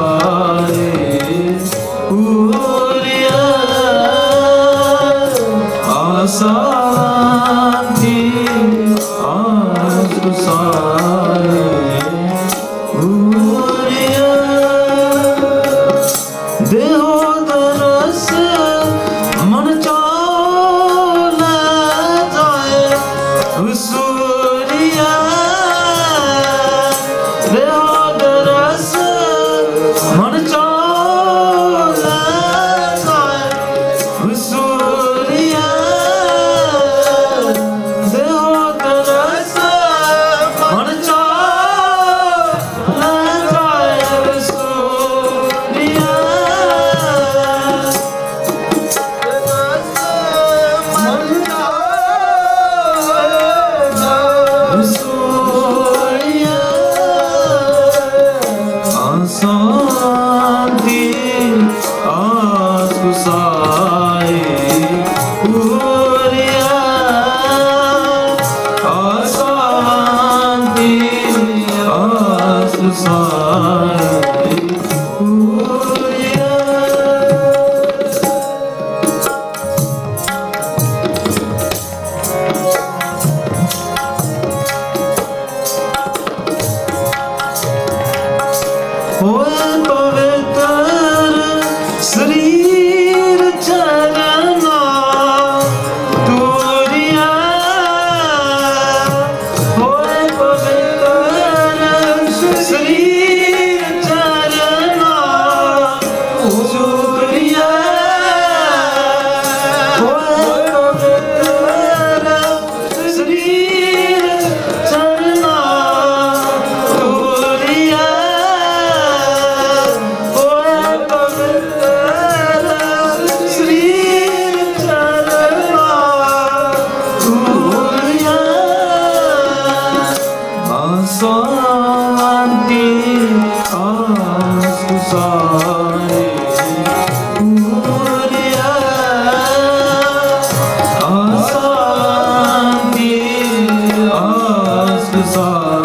çaresiz Huriye Asalanti Arzu sare Huriye Deho darası 수 ਸਾਰੀ ਆਸਾਂ ਦੀ ਆਸ ਸਾਰੀ